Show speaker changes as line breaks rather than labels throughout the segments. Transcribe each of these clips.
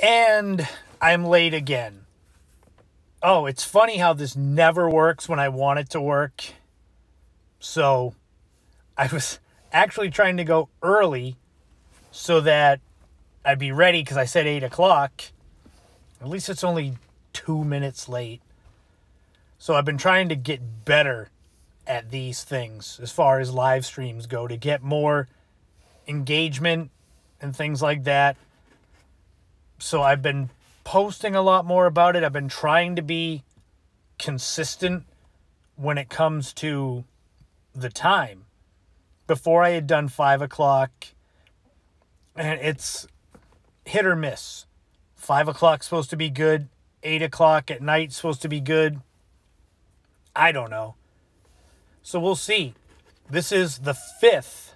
And I'm late again. Oh, it's funny how this never works when I want it to work. So I was actually trying to go early so that I'd be ready because I said 8 o'clock. At least it's only two minutes late. So I've been trying to get better at these things as far as live streams go to get more engagement and things like that so I've been posting a lot more about it. I've been trying to be consistent when it comes to the time. Before I had done five o'clock, and it's hit or miss. Five o'clock supposed to be good. Eight o'clock at night supposed to be good. I don't know. So we'll see. This is the fifth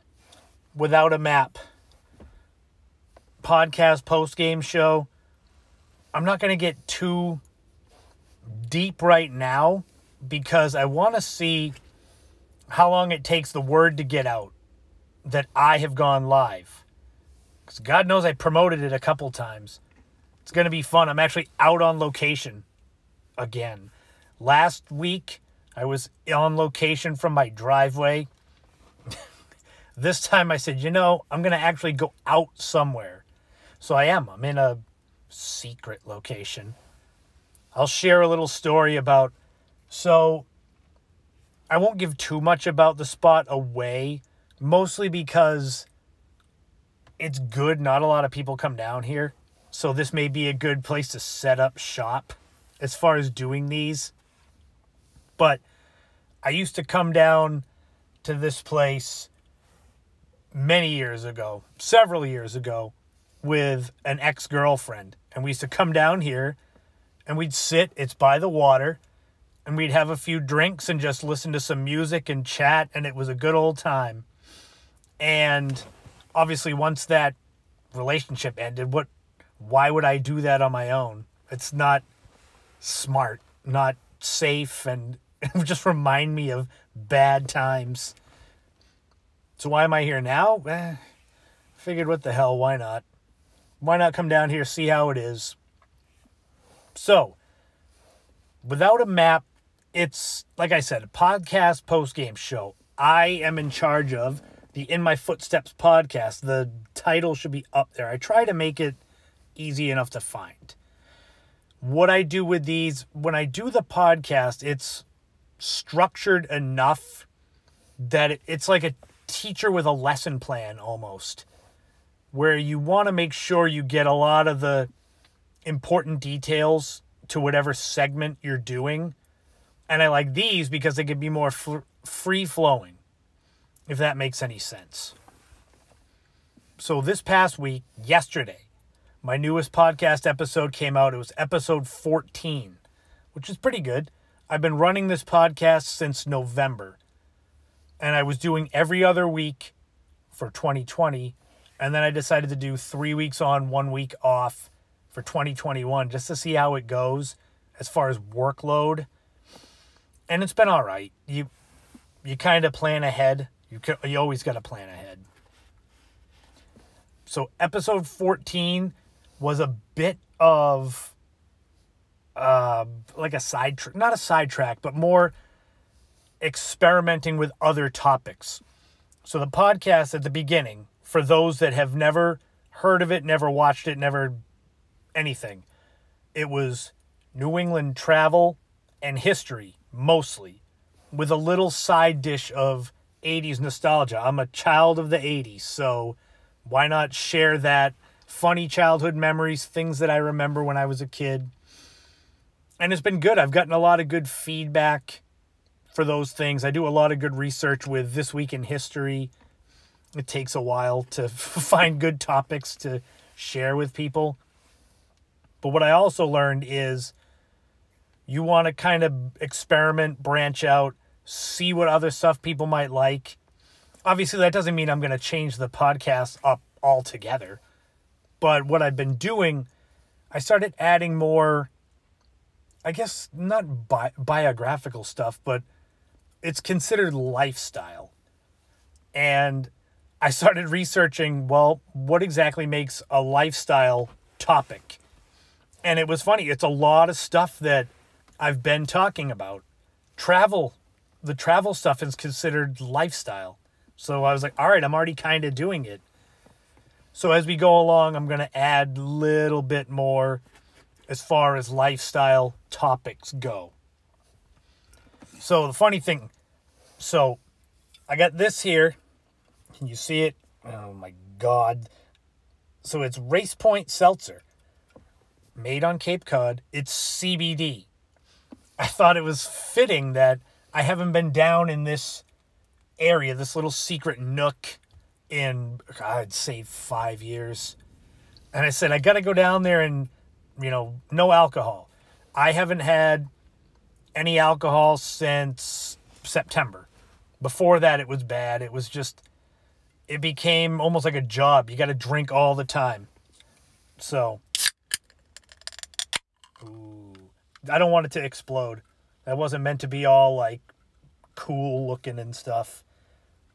without a map podcast post game show. I'm not going to get too deep right now because I want to see how long it takes the word to get out that I have gone live. Because God knows I promoted it a couple times. It's going to be fun. I'm actually out on location again. Last week, I was on location from my driveway. this time I said, you know, I'm going to actually go out somewhere. So I am. I'm in a secret location. I'll share a little story about. So I won't give too much about the spot away, mostly because it's good. Not a lot of people come down here. So this may be a good place to set up shop as far as doing these. But I used to come down to this place many years ago, several years ago, with an ex girlfriend. And we used to come down here and we'd sit, it's by the water, and we'd have a few drinks and just listen to some music and chat. And it was a good old time. And obviously, once that relationship ended, what, why would I do that on my own? It's not smart, not safe, and just remind me of bad times. So why am I here now? Eh, figured what the hell, why not? Why not come down here, see how it is? So, without a map, it's like I said, a podcast post game show. I am in charge of the In My Footsteps podcast. The title should be up there. I try to make it easy enough to find. What I do with these, when I do the podcast, it's structured enough that it's like a teacher with a lesson plan almost where you want to make sure you get a lot of the important details to whatever segment you're doing. And I like these because they can be more f- free flowing, if that makes any sense. So, this past week, yesterday, my newest podcast episode came out. It was episode 14, which is pretty good. I've been running this podcast since November, and I was doing every other week for 2020 and then I decided to do three weeks on, one week off for 2021 just to see how it goes as far as workload. And it's been all right. You you kind of plan ahead. You can, you always got to plan ahead. So episode 14 was a bit of uh, like a side tr- not a sidetrack, but more experimenting with other topics. So the podcast at the beginning for those that have never heard of it, never watched it, never anything. It was New England travel and history, mostly, with a little side dish of 80s nostalgia. I'm a child of the 80s, so why not share that funny childhood memories, things that I remember when I was a kid? And it's been good. I've gotten a lot of good feedback for those things. I do a lot of good research with This Week in History it takes a while to find good topics to share with people. But what I also learned is you want to kind of experiment, branch out, see what other stuff people might like. Obviously, that doesn't mean I'm going to change the podcast up altogether. But what I've been doing, I started adding more, I guess, not bi- biographical stuff, but it's considered lifestyle. And I started researching well, what exactly makes a lifestyle topic And it was funny. It's a lot of stuff that I've been talking about. Travel, the travel stuff is considered lifestyle. So I was like, all right, I'm already kind of doing it. So as we go along, I'm going to add a little bit more as far as lifestyle topics go. So the funny thing, so I got this here. Can you see it? Oh my god. So it's Race Point Seltzer. Made on Cape Cod. It's CBD. I thought it was fitting that I haven't been down in this area, this little secret nook in I'd say 5 years. And I said I got to go down there and you know, no alcohol. I haven't had any alcohol since September. Before that, it was bad. It was just, it became almost like a job. You got to drink all the time. So, ooh, I don't want it to explode. That wasn't meant to be all like cool looking and stuff.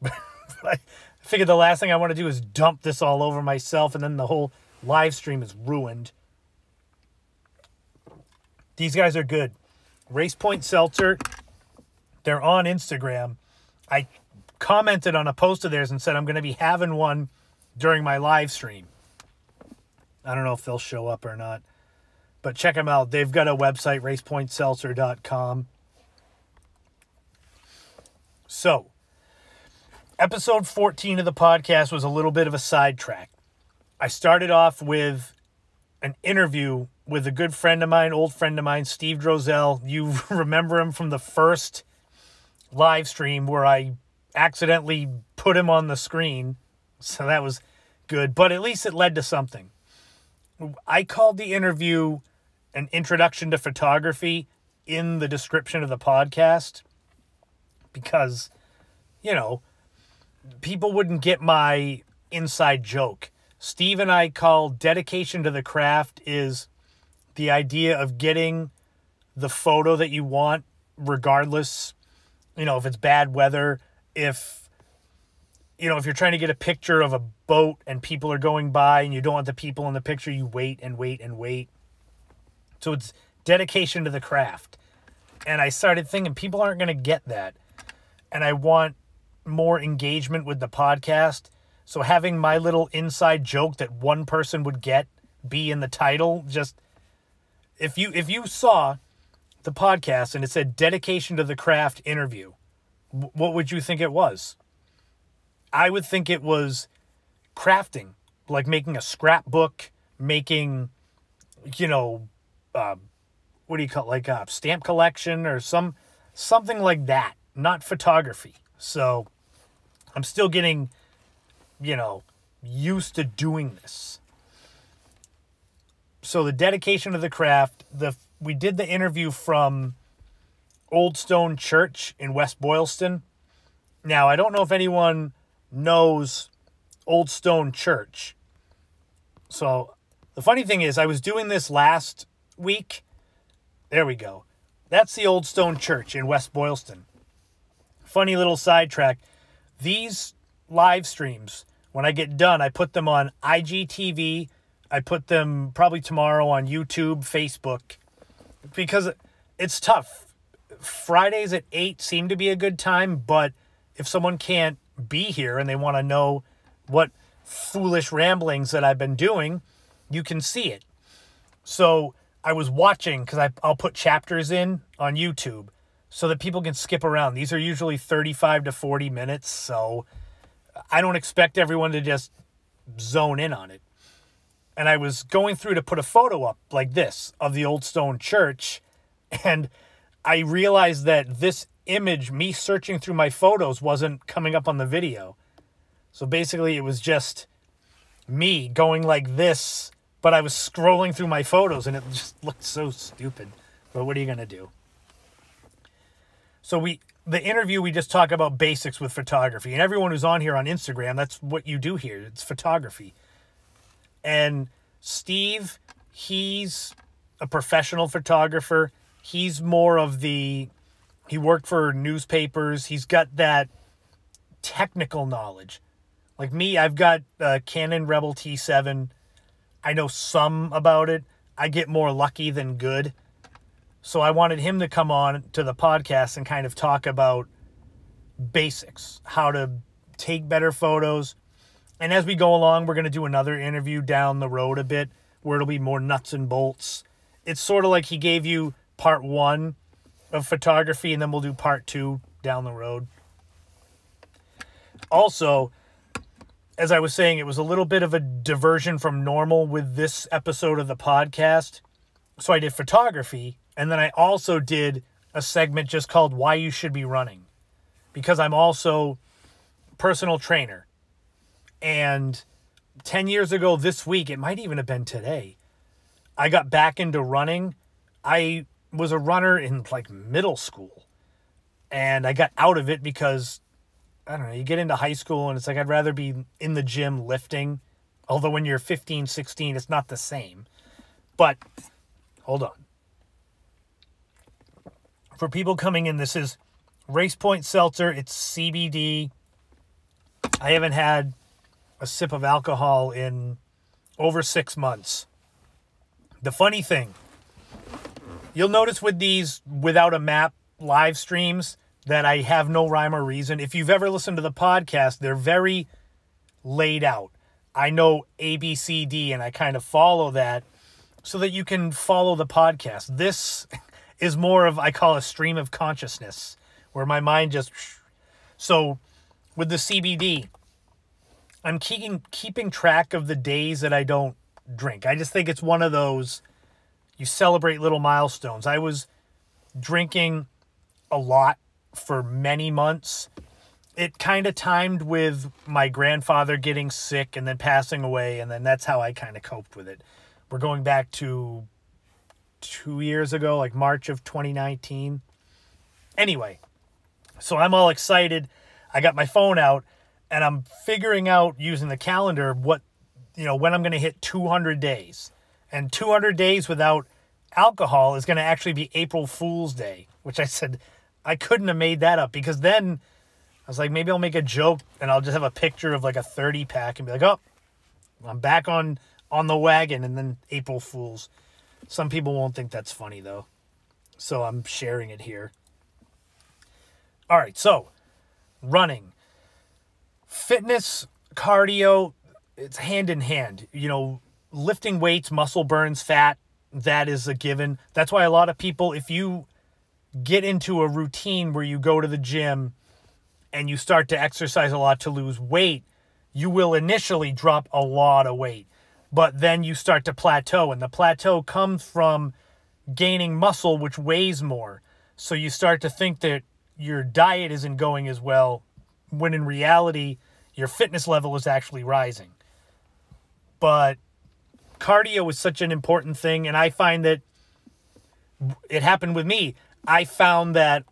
I figured the last thing I want to do is dump this all over myself, and then the whole live stream is ruined. These guys are good. Race Point Seltzer, they're on Instagram. I commented on a post of theirs and said I'm going to be having one during my live stream. I don't know if they'll show up or not, but check them out. They've got a website, racepointseltzer.com. So, episode 14 of the podcast was a little bit of a sidetrack. I started off with an interview with a good friend of mine, old friend of mine, Steve Drozel. You remember him from the first live stream where I accidentally put him on the screen. So that was good, but at least it led to something. I called the interview an introduction to photography in the description of the podcast because, you know, people wouldn't get my inside joke. Steve and I call dedication to the craft is the idea of getting the photo that you want, regardless, you know, if it's bad weather, if, you know, if you're trying to get a picture of a boat and people are going by and you don't want the people in the picture, you wait and wait and wait. So it's dedication to the craft. And I started thinking people aren't going to get that. And I want more engagement with the podcast. So having my little inside joke that one person would get be in the title just if you if you saw the podcast and it said dedication to the craft interview, what would you think it was? I would think it was crafting, like making a scrapbook, making, you know, uh, what do you call it, like a stamp collection or some something like that, not photography. So I'm still getting, you know, used to doing this so the dedication of the craft the we did the interview from old stone church in west boylston. Now i don't know if anyone knows old stone church. So the funny thing is i was doing this last week. There we go. That's the old stone church in west boylston. Funny little sidetrack. These live streams when i get done i put them on igtv I put them probably tomorrow on YouTube, Facebook, because it's tough. Fridays at 8 seem to be a good time, but if someone can't be here and they want to know what foolish ramblings that I've been doing, you can see it. So I was watching because I'll put chapters in on YouTube so that people can skip around. These are usually 35 to 40 minutes, so I don't expect everyone to just zone in on it and I was going through to put a photo up like this of the old stone church and I realized that this image me searching through my photos wasn't coming up on the video. So basically it was just me going like this, but I was scrolling through my photos and it just looked so stupid. But what are you going to do? So we the interview we just talk about basics with photography and everyone who's on here on Instagram that's what you do here. It's photography. And Steve, he's a professional photographer. He's more of the he worked for newspapers. He's got that technical knowledge. Like me, I've got a Canon Rebel T7. I know some about it. I get more lucky than good. So I wanted him to come on to the podcast and kind of talk about basics, how to take better photos. And as we go along, we're going to do another interview down the road a bit where it'll be more nuts and bolts. It's sort of like he gave you part one of photography, and then we'll do part two down the road. Also, as I was saying, it was a little bit of a diversion from normal with this episode of the podcast. So I did photography, and then I also did a segment just called Why You Should Be Running because I'm also personal trainer. And 10 years ago this week, it might even have been today, I got back into running. I was a runner in like middle school and I got out of it because I don't know, you get into high school and it's like I'd rather be in the gym lifting. Although when you're 15, 16, it's not the same. But hold on. For people coming in, this is Race Point Seltzer. It's CBD. I haven't had a sip of alcohol in over six months. The funny thing, you'll notice with these without a map live streams that I have no rhyme or reason. If you've ever listened to the podcast, they're very laid out. I know A, B, C, D, and I kind of follow that so that you can follow the podcast. This is more of, I call a stream of consciousness where my mind just. So with the CBD, I'm keeping keeping track of the days that I don't drink. I just think it's one of those you celebrate little milestones. I was drinking a lot for many months. It kind of timed with my grandfather getting sick and then passing away, and then that's how I kind of coped with it. We're going back to two years ago, like March of 2019. Anyway, so I'm all excited. I got my phone out and I'm figuring out using the calendar what, you know, when I'm going to hit 200 days. And 200 days without alcohol is going to actually be April Fool's Day, which I said I couldn't have made that up because then I was like, maybe I'll make a joke and I'll just have a picture of like a 30 pack and be like, oh, I'm back on on the wagon and then April Fools. Some people won't think that's funny though. So I'm sharing it here. All right, so running. Fitness, cardio, it's hand in hand. You know, lifting weights, muscle burns fat, that is a given. That's why a lot of people if you get into a routine where you go to the gym and you start to exercise a lot to lose weight, you will initially drop a lot of weight. But then you start to plateau, and the plateau comes from gaining muscle, which weighs more. So you start to think that your diet isn't going as well, when in reality, your fitness level is actually rising. But cardio is such an important thing, and I find that it happened with me. I found that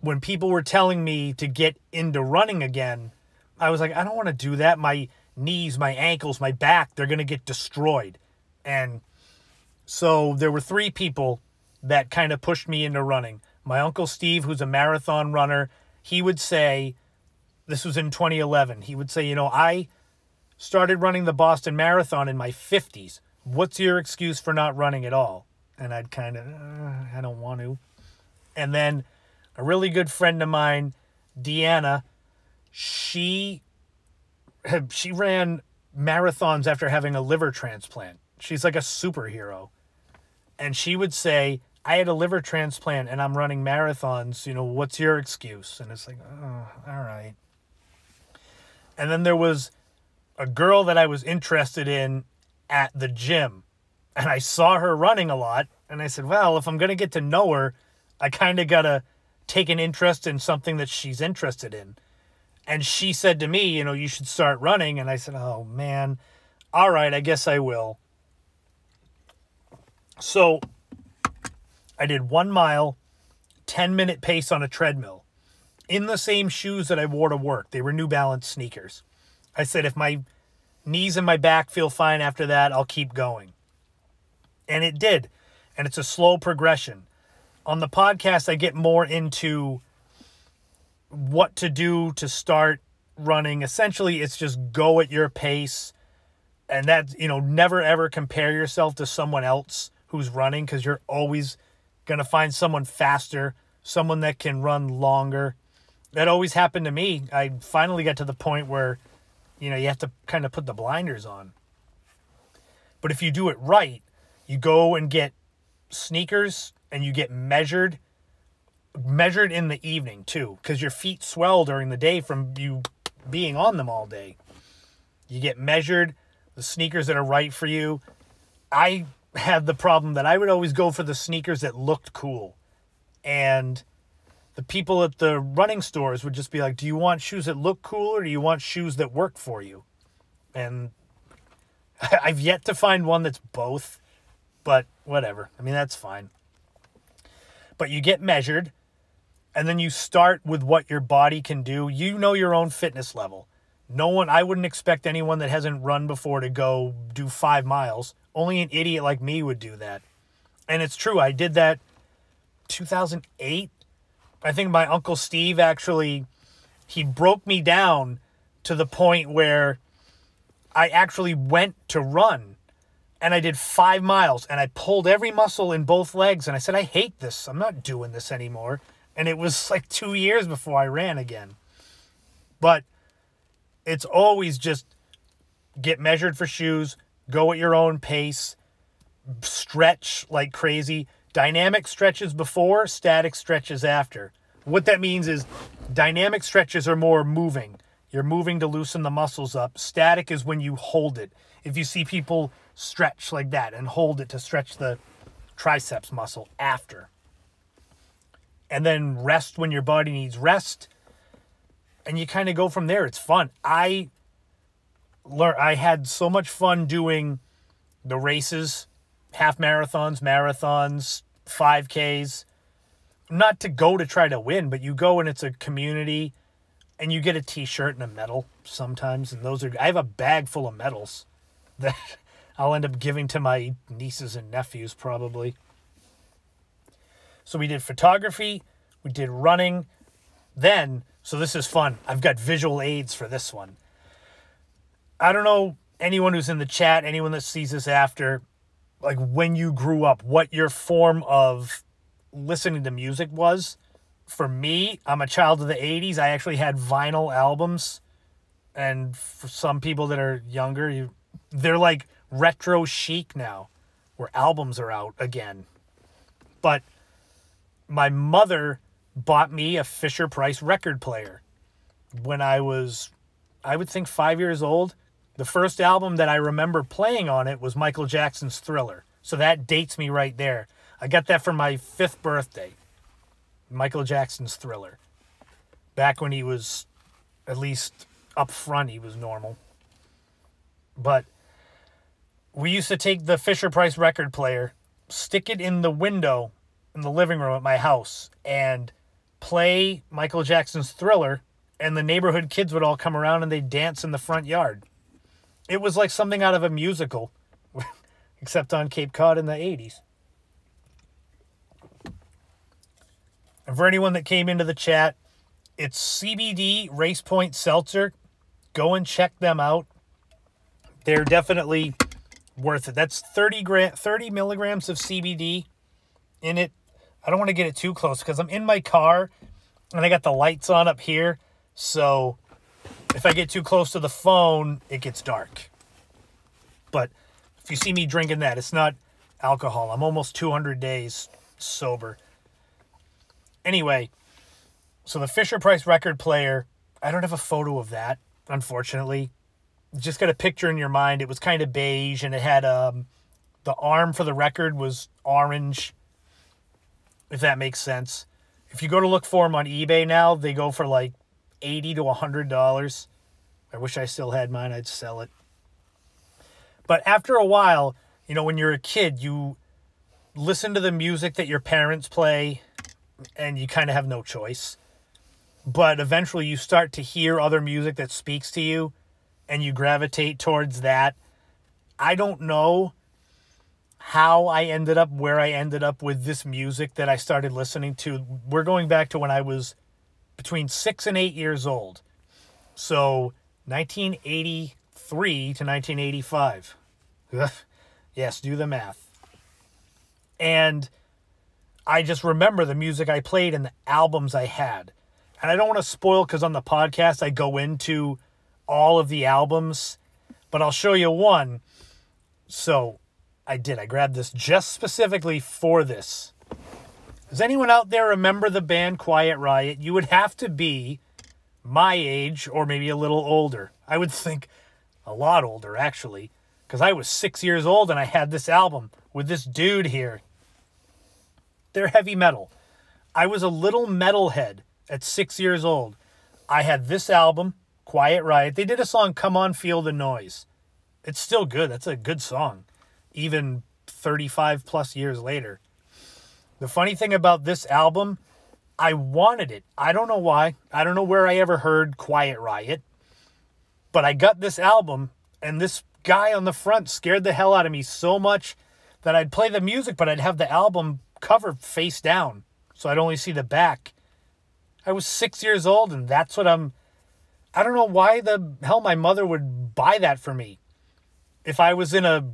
when people were telling me to get into running again, I was like, I don't want to do that. My knees, my ankles, my back, they're going to get destroyed. And so there were three people that kind of pushed me into running. My uncle Steve, who's a marathon runner, he would say, this was in 2011, he would say, you know, I started running the Boston Marathon in my 50s. What's your excuse for not running at all? And I'd kind of, uh, I don't want to. And then a really good friend of mine, Deanna, she she ran marathons after having a liver transplant. She's like a superhero. And she would say, I had a liver transplant and I'm running marathons. You know, what's your excuse? And it's like, oh, all right. And then there was a girl that I was interested in at the gym. And I saw her running a lot. And I said, well, if I'm going to get to know her, I kind of got to take an interest in something that she's interested in. And she said to me, you know, you should start running. And I said, oh, man. All right, I guess I will. So I did one mile, 10 minute pace on a treadmill in the same shoes that I wore to work. They were New Balance sneakers. I said, if my knees and my back feel fine after that, I'll keep going. And it did. And it's a slow progression. On the podcast, I get more into what to do to start running. Essentially, it's just go at your pace. And that, you know, never ever compare yourself to someone else who's running because you're always going to find someone faster, someone that can run longer. That always happened to me. I finally got to the point where, you know, you have to kind of put the blinders on. But if you do it right, you go and get sneakers and you get measured measured in the evening too because your feet swell during the day from you being on them all day. You get measured the sneakers that are right for you. I had the problem that i would always go for the sneakers that looked cool. And the people at the running stores would just be like do you want shoes that look cool or do you want shoes that work for you and i've yet to find one that's both but whatever i mean that's fine but you get measured and then you start with what your body can do. You know your own fitness level. No one, I wouldn't expect anyone that hasn't run before to go do five miles. Only an idiot like me would do that. And it's true, I did that 2008. I think my uncle Steve actually, he broke me down to the point where I actually went to run and I did five miles and I pulled every muscle in both legs and I said, I hate this. I'm not doing this anymore. And it was like two years before I ran again. But it's always just get measured for shoes, go at your own pace, stretch like crazy. Dynamic stretches before, static stretches after. What that means is dynamic stretches are more moving. You're moving to loosen the muscles up. Static is when you hold it. If you see people stretch like that and hold it to stretch the triceps muscle after and then rest when your body needs rest and you kind of go from there it's fun i learned i had so much fun doing the races half marathons marathons 5ks not to go to try to win but you go and it's a community and you get a t-shirt and a medal sometimes and those are i have a bag full of medals that i'll end up giving to my nieces and nephews probably so we did photography, we did running. Then, so this is fun. I've got visual aids for this one. I don't know anyone who's in the chat, anyone that sees this after, like when you grew up, what your form of listening to music was. For me, I'm a child of the 80s. I actually had vinyl albums. And for some people that are younger, you they're like retro chic now, where albums are out again. But my mother bought me a Fisher Price record player when I was, I would think, five years old. The first album that I remember playing on it was Michael Jackson's Thriller. So that dates me right there. I got that for my fifth birthday. Michael Jackson's Thriller. Back when he was, at least up front, he was normal. But we used to take the Fisher Price record player, stick it in the window in the living room at my house and play Michael Jackson's Thriller, and the neighborhood kids would all come around and they'd dance in the front yard. It was like something out of a musical, except on Cape Cod in the 80s. And for anyone that came into the chat, it's CBD Race Point Seltzer. Go and check them out. They're definitely worth it. That's 30 gra- 30 milligrams of CBD in it I don't want to get it too close because I'm in my car and I got the lights on up here. So if I get too close to the phone, it gets dark. But if you see me drinking that, it's not alcohol. I'm almost 200 days sober. Anyway, so the Fisher Price record player, I don't have a photo of that, unfortunately. Just got a picture in your mind. It was kind of beige and it had um the arm for the record was orange if that makes sense. If you go to look for them on eBay now, they go for like 80 to $100. I wish I still had mine, I'd sell it. But after a while, you know, when you're a kid, you listen to the music that your parents play and you kind of have no choice. But eventually you start to hear other music that speaks to you and you gravitate towards that. I don't know how I ended up where I ended up with this music that I started listening to. We're going back to when I was between six and eight years old. So 1983 to 1985. yes, do the math. And I just remember the music I played and the albums I had. And I don't want to spoil because on the podcast I go into all of the albums, but I'll show you one. So I did. I grabbed this just specifically for this. Does anyone out there remember the band Quiet Riot? You would have to be my age or maybe a little older. I would think a lot older, actually, because I was six years old and I had this album with this dude here. They're heavy metal. I was a little metalhead at six years old. I had this album, Quiet Riot. They did a song, Come On, Feel the Noise. It's still good. That's a good song, even 35 plus years later. The funny thing about this album, I wanted it. I don't know why. I don't know where I ever heard Quiet Riot, but I got this album, and this guy on the front scared the hell out of me so much that I'd play the music, but I'd have the album cover face down, so I'd only see the back. I was six years old, and that's what I'm. I don't know why the hell my mother would buy that for me. If I was in a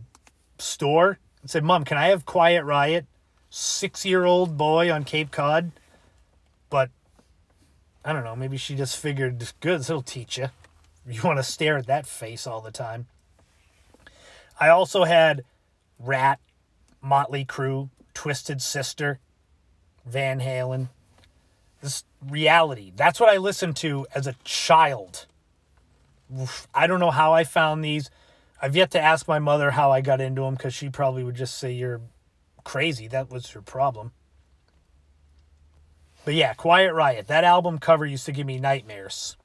store and said, Mom, can I have Quiet Riot? Six year old boy on Cape Cod. But I don't know, maybe she just figured, good, this will teach you. You want to stare at that face all the time. I also had Ratt, Motley Crue, Twisted Sister, Van Halen. This reality. That's what I listened to as a child. I don't know how I found these. I've yet to ask my mother how I got into them because she probably would just say you're crazy. That was your problem. But yeah, Quiet Riot. That album cover used to give me nightmares.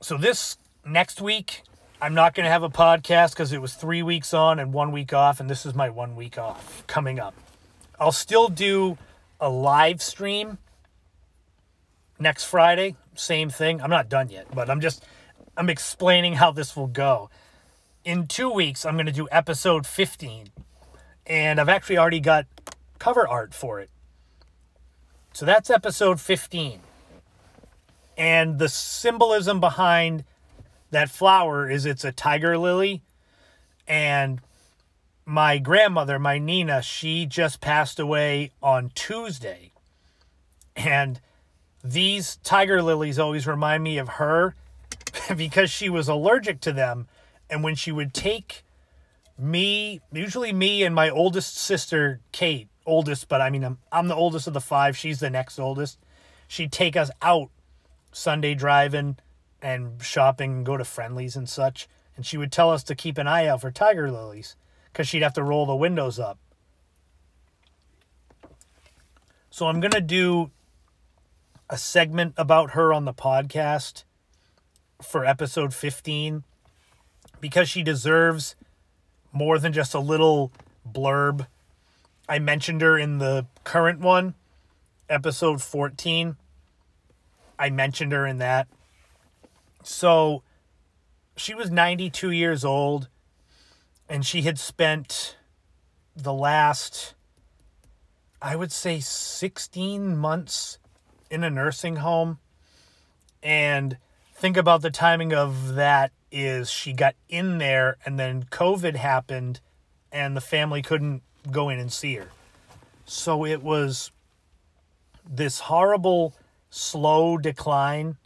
So this next week, I'm not going to have a podcast because it was three weeks on and one week off, and this is my one week off coming up. I'll still do a live stream next Friday. Same thing. I'm not done yet, but I'm just I'm explaining how this will go. In two weeks, I'm going to do episode 15, and I've actually already got cover art for it. So that's episode 15. And the symbolism behind that flower is it's a tiger lily. And my grandmother, my Nina, she just passed away on Tuesday. And these tiger lilies always remind me of her because she was allergic to them. And when she would take me, usually me and my oldest sister, Kate, oldest, but I mean, I'm, I'm the oldest of the five. She's the next oldest. She'd take us out Sunday driving and shopping and go to Friendly's and such. And she would tell us to keep an eye out for tiger lilies because she'd have to roll the windows up. So I'm going to do a segment about her on the podcast for episode 15 because she deserves more than just a little blurb. I mentioned her in the current one, episode 14. I mentioned her in that. So she was 92 years old and she had spent the last I would say 16 months in a nursing home and think about the timing of that is she got in there and then COVID happened and the family couldn't go in and see her. So it was this horrible slow decline.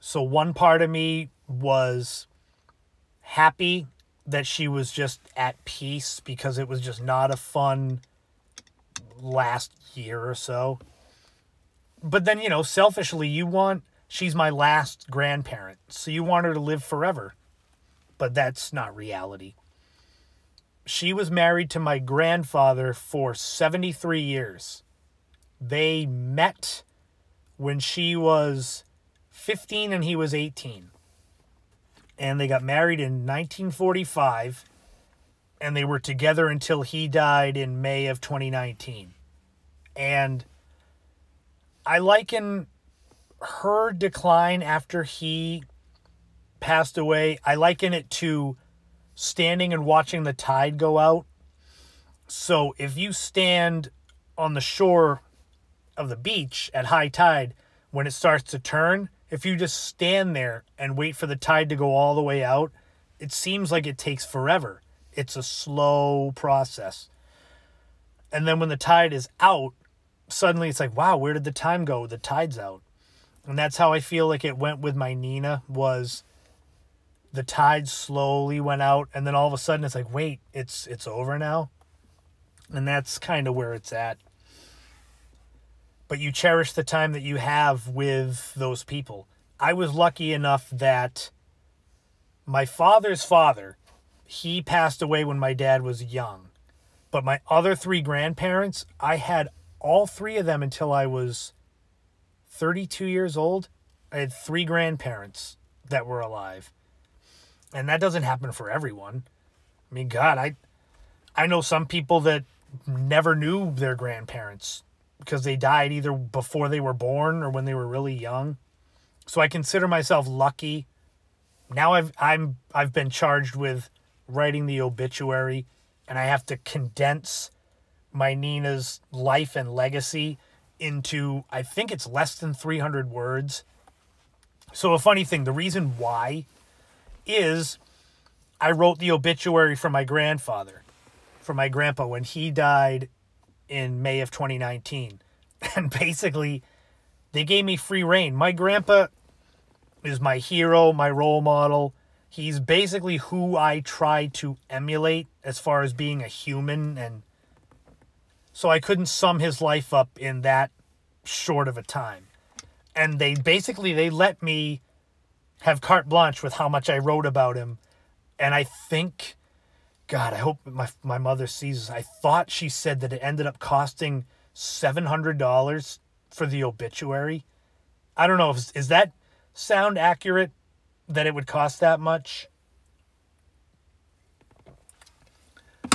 So one part of me was happy that she was just at peace because it was just not a fun last year or so. But then, you know, selfishly, you want she's my last grandparent, so you want her to live forever. But that's not reality. She was married to my grandfather for 73 years. They met when she was 15 and he was 18. And they got married in 1945 and they were together until he died in May of 2019. And I liken her decline after he passed away, I liken it to standing and watching the tide go out. So if you stand on the shore of the beach at high tide, when it starts to turn, if you just stand there and wait for the tide to go all the way out, it seems like it takes forever. It's a slow process. And then when the tide is out, suddenly it's like, wow, where did the time go? The tide's out. And that's how I feel like it went with my Nina was the tide slowly went out and then all of a sudden it's like, wait, it's it's over now. And that's kind of where it's at. But you cherish the time that you have with those people. I was lucky enough that my father's father, he passed away when my dad was young. But my other three grandparents, I had all three of them until I was 32 years old. I had three grandparents that were alive. And that doesn't happen for everyone. I mean, God, I I know some people that never knew their grandparents because they died either before they were born or when they were really young. So I consider myself lucky. Now I've I'm I've been charged with writing the obituary and I have to condense my Nina's life and legacy into I think it's less than 300 words. So a funny thing, the reason why is I wrote the obituary for my grandfather, for my grandpa when he died in May of 2019. And basically they gave me free reign. My grandpa is my hero, my role model. He's basically who I try to emulate as far as being a human and so I couldn't sum his life up in that short of a time. And they basically they let me have carte blanche with how much I wrote about him. And I think God, I hope my my mother sees this. I thought she said that it ended up costing seven hundred dollars for the obituary. I don't know if is that sound accurate that it would cost that much.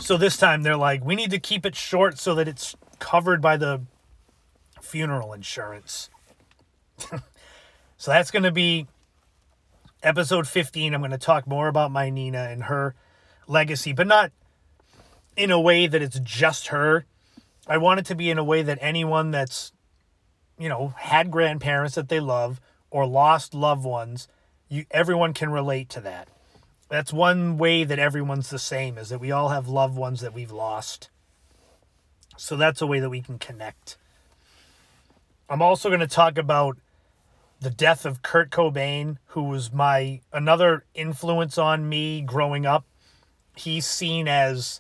So this time they're like, we need to keep it short so that it's covered by the funeral insurance. so that's going to be episode 15. I'm going to talk more about my Nina and her legacy, but not in a way that it's just her. I want it to be in a way that anyone that's, you know, had grandparents that they love or lost loved ones, you everyone can relate to that. That's one way that everyone's the same is that we all have loved ones that we've lost. So that's a way that we can connect. I'm also going to talk about the death of Kurt Cobain, who was my another influence on me growing up. He's seen as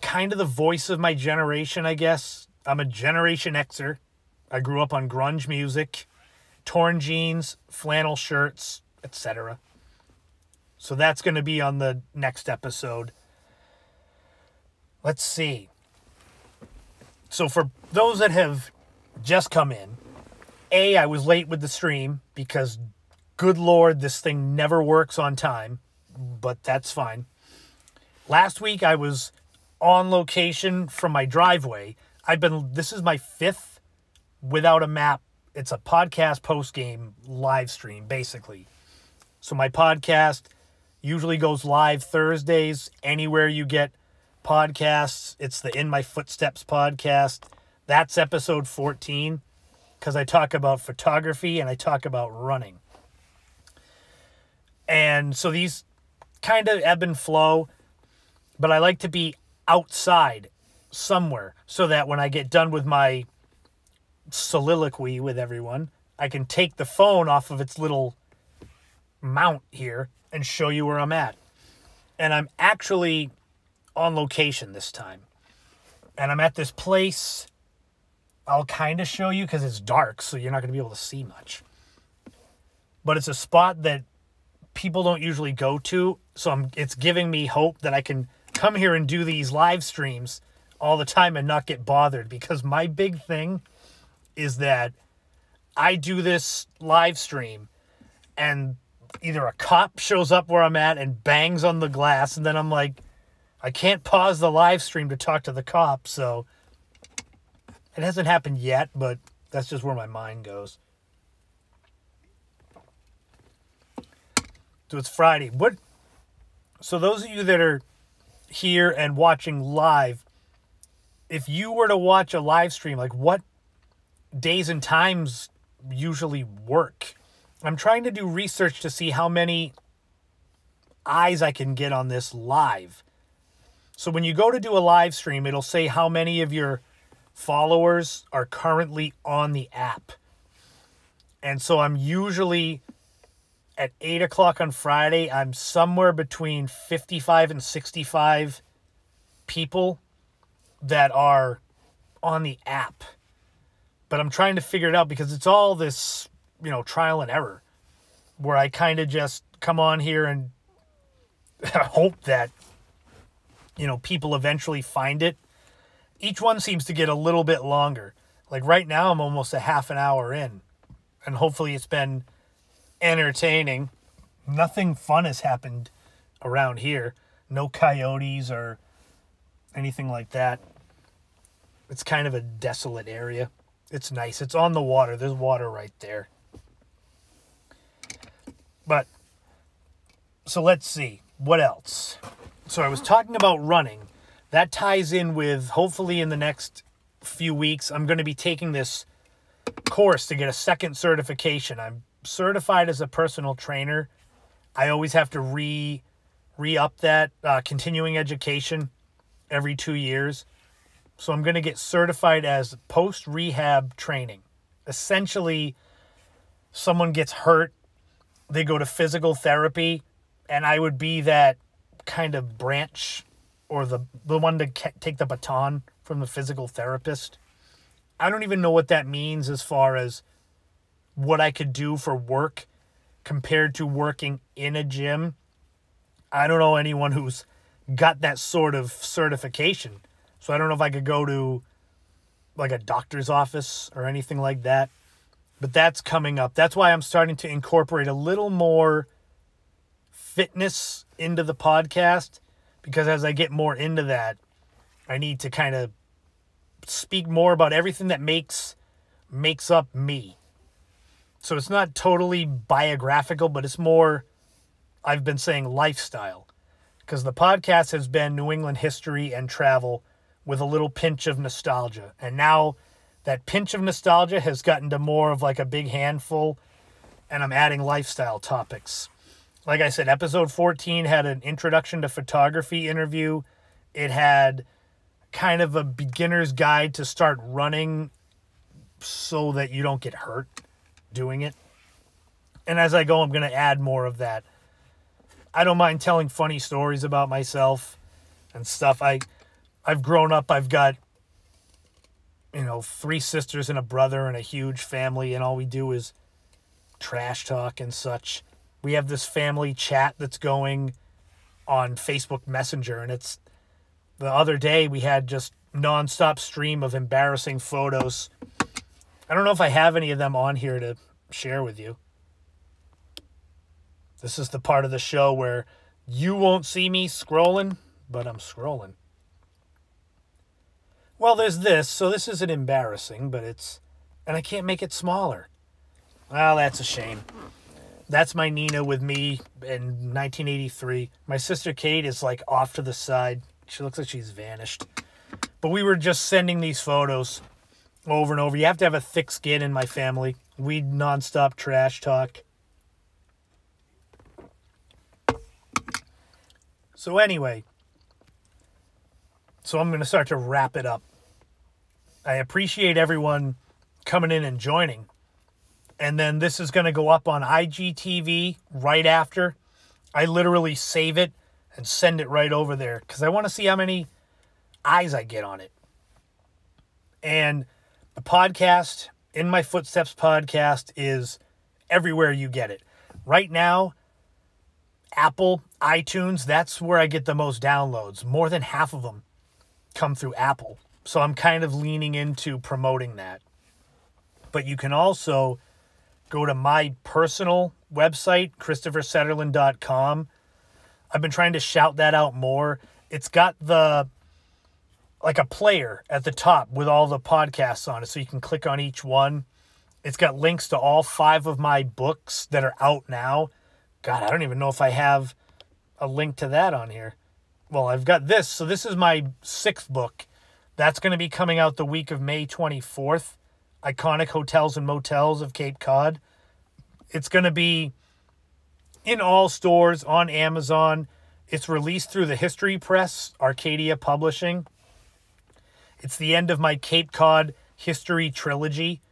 kind of the voice of my generation, I guess. I'm a Generation Xer. I grew up on grunge music, torn jeans, flannel shirts, etc. So that's going to be on the next episode. Let's see. So for those that have just come in, A, I was late with the stream because good lord, this thing never works on time, but that's fine. Last week I was on location from my driveway. I've been this is my fifth without a map. It's a podcast post game live stream basically. So my podcast usually goes live Thursdays anywhere you get podcasts. It's the In My Footsteps podcast. That's episode 14 because I talk about photography and I talk about running. And so these kind of ebb and flow, but I like to be outside somewhere so that when I get done with my soliloquy with everyone, I can take the phone off of its little mount here and show you where I'm at. And I'm actually on location this time. And I'm at this place. I'll kind of show you because it's dark, so you're not going to be able to see much. But it's a spot that people don't usually go to, so I'm, it's giving me hope that I can come here and do these live streams all the time and not get bothered because my big thing is that I do this live stream and either a cop shows up where I'm at and bangs on the glass, and then I'm like, I can't pause the live stream to talk to the cop, so it hasn't happened yet, but that's just where my mind goes. So it's Friday. What so those of you that are here and watching live, if you were to watch a live stream, like what days and times usually work. I'm trying to do research to see how many eyes I can get on this live. So when you go to do a live stream, it'll say how many of your followers are currently on the app. And so I'm usually at 8 o'clock on Friday, I'm somewhere between 55 and 65 people that are on the app. But I'm trying to figure it out because it's all this, you know, trial and error where I kind of just come on here and hope that, you know, people eventually find it. Each one seems to get a little bit longer. Like right now, I'm almost a half an hour in, and hopefully it's been entertaining. Nothing fun has happened around here. No coyotes or anything like that. It's kind of a desolate area. It's nice. It's on the water. There's water right there. But so let's see. What else? So I was talking about running. That ties in with hopefully in the next few weeks I'm going to be taking this course to get a second certification. I'm certified as a personal trainer. I always have to re re up that uh, continuing education every two years. So I'm going to get certified as post rehab training. Essentially, someone gets hurt, they go to physical therapy, and I would be that kind of branch or the the one to take the baton from the physical therapist. I don't even know what that means as far as what I could do for work compared to working in a gym. I don't know anyone who's got that sort of certification. So I don't know if I could go to like a doctor's office or anything like that. But that's coming up. That's why I'm starting to incorporate a little more fitness into the podcast because as I get more into that, I need to kind of speak more about everything that makes makes up me. So it's not totally biographical, but it's more I've been saying lifestyle because the podcast has been New England history and travel with a little pinch of nostalgia. And now that pinch of nostalgia has gotten to more of like a big handful, and I'm adding lifestyle topics. Like I said, episode 14 had an introduction to photography interview. It had kind of a beginner's guide to start running so that you don't get hurt doing it. And as I go, I'm going to add more of that I don't mind telling funny stories about myself and stuff. I I've grown up, I've got you know, three sisters and a brother and a huge family and all we do is trash talk and such. We have this family chat that's going on Facebook Messenger and it's the other day we had just nonstop stream of embarrassing photos. I don't know if I have any of them on here to share with you. This is the part of the show where you won't see me scrolling, but I'm scrolling. Well, there's this, so this isn't embarrassing, but it's. And I can't make it smaller. Well, that's a shame. That's my Nina with me in 1983. My sister Kate is like off to the side. She looks like she's vanished. But we were just sending these photos over and over. You have to have a thick skin in my family. We nonstop trash talk. So, anyway, so I'm going to start to wrap it up. I appreciate everyone coming in and joining. And then this is going to go up on IGTV right after. I literally save it and send it right over there because I want to see how many eyes I get on it. And the podcast, In My Footsteps podcast, is everywhere you get it. Right now, Apple, iTunes, that's where I get the most downloads. More than half of them come through Apple. So I'm kind of leaning into promoting that. But you can also go to my personal website, christophersetterlund.com. I've been trying to shout that out more. It's got the like a player at the top with all the podcasts on it so you can click on each one. It's got links to all five of my books that are out now God, I don't even know if I have a link to that on here. Well, I've got this. So this is my sixth book. That's going to be coming out the week of May 24th. iconic hotels and motels of Cape Cod. It's going to be in all stores on Amazon. It's released through the History Press, Arcadia Publishing. It's the end of my Cape Cod history trilogy.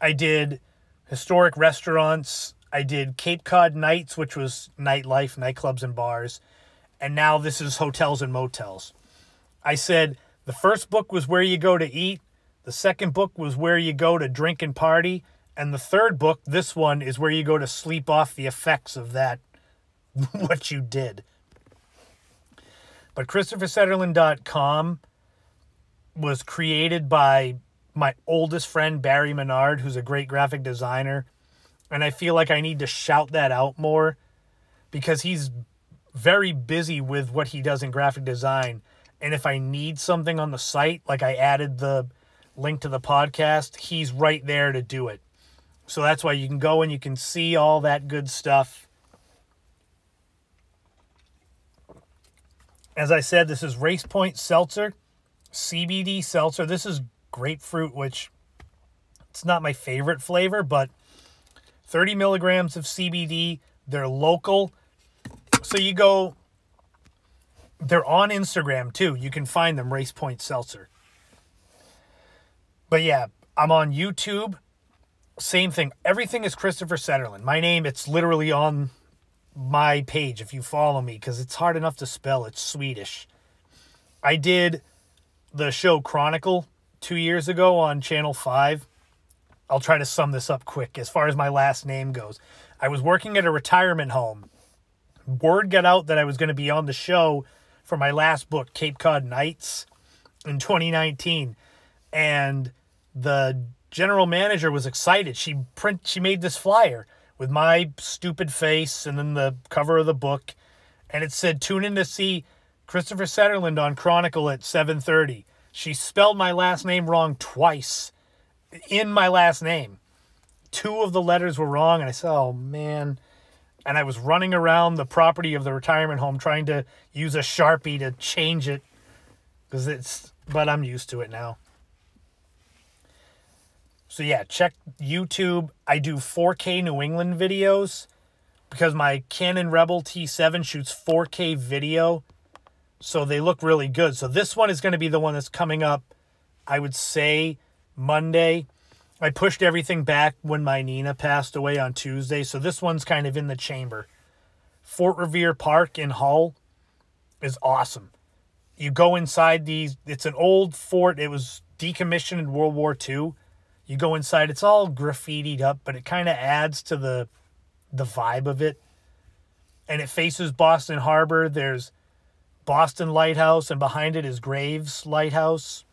I did historic restaurants. I did Cape Cod Nights, which was nightlife, nightclubs, and bars. And now this is hotels and motels. I said the first book was where you go to eat, the second book was where you go to drink and party, and the third book, this one, is where you go to sleep off the effects of that, what you did. But ChristopherSetterlund.com was created by my oldest friend, Barry Menard, who's a great graphic designer. And I feel like I need to shout that out more because he's very busy with what he does in graphic design. And if I need something on the site, like I added the link to the podcast, he's right there to do it. So that's why you can go and you can see all that good stuff. As I said, this is Race Point Seltzer, CBD seltzer. This is grapefruit, which it's not my favorite flavor, but 30 milligrams of CBD. They're local. So you go, they're on Instagram too. You can find them, Race Point Seltzer. But yeah, I'm on YouTube. Same thing. Everything is Christopher Setterlund. My name, it's literally on my page if you follow me because it's hard enough to spell. It's Swedish. I did the show Chronicle two years ago on Channel 5. I'll try to sum this up quick as far as my last name goes. I was working at a retirement home. Word got out that I was going to be on the show for my last book, Cape Cod Nights, in 2019. And the general manager was excited. She print she made this flyer with my stupid face and then the cover of the book and it said tune in to see Christopher Setterlund on Chronicle at 7:30. She spelled my last name wrong twice in my last name. Two of the letters were wrong and I said, "Oh man." And I was running around the property of the retirement home trying to use a Sharpie to change it cuz it's but I'm used to it now. So yeah, check YouTube. I do 4K New England videos because my Canon Rebel T7 shoots 4K video. So they look really good. So this one is going to be the one that's coming up, I would say, Monday. I pushed everything back when my Nina passed away on Tuesday. So this one's kind of in the chamber. Fort Revere Park in Hull is awesome. You go inside these, it's an old fort. It was decommissioned in World War II you go inside, it's all graffitied up, but it kind of adds to the the vibe of it. And it faces Boston Harbor. There's Boston Lighthouse, and behind it is Graves Lighthouse.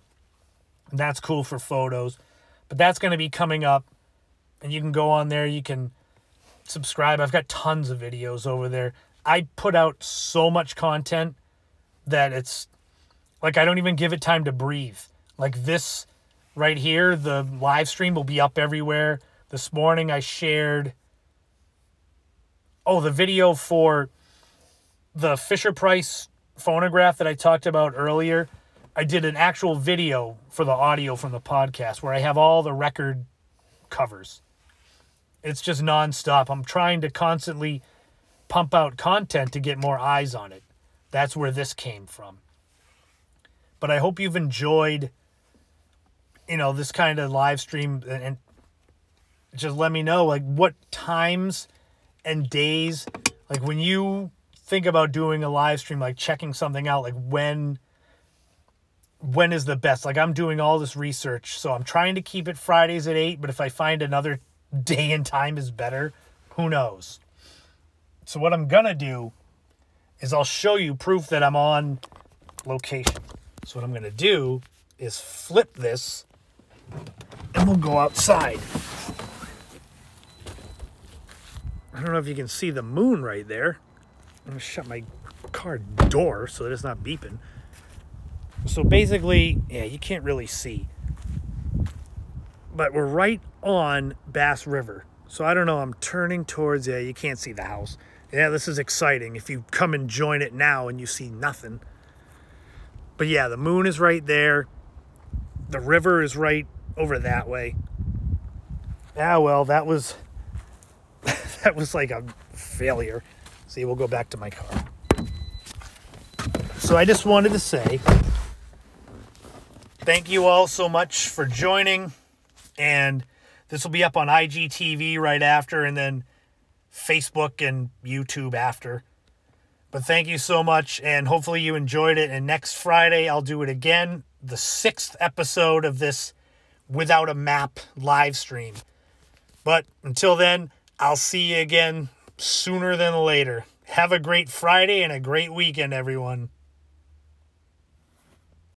And that's cool for photos. But that's going to be coming up. And you can go on there. You can subscribe. I've got tons of videos over there. I put out so much content that it's like I don't even give it time to breathe. Like this right here. The live stream will be up everywhere. This morning I shared oh the video for the Fisher Price phonograph that I talked about earlier. I did an actual video for the audio from the podcast where I have all the record covers. It's just nonstop. I'm trying to constantly pump out content to get more eyes on it. That's where this came from. But I hope you've enjoyed you know this kind of live stream and, just let me know like what times and days like when you think about doing a live stream like checking something out like when when is the best like i'm doing all this research so i'm trying to keep it fridays at 8 but if i find another day and time is better who knows so what i'm gonna do is i'll show you proof that i'm on location so what i'm gonna do is flip this and we'll go outside. I don't know if you can see the moon right there. I'm gonna shut my car door so that it's not beeping. So basically, yeah, you can't really see. But we're right on Bass River. So I don't know, I'm turning towards, yeah, you can't see the house. Yeah, this is exciting if you come and join it now and you see nothing. But yeah, the moon is right there. The river is right over that way. ah, well, that was that was like a failure. See, we'll go back to my car. So I just wanted to say thank you all so much for joining. And this will be up on IGTV right after, and then Facebook and YouTube after. But thank you so much, and hopefully you enjoyed it. And next Friday, I'll do it again, the sixth episode of this without a map live stream. But until then, I'll see you again sooner than later. Have a great Friday and a great weekend, everyone.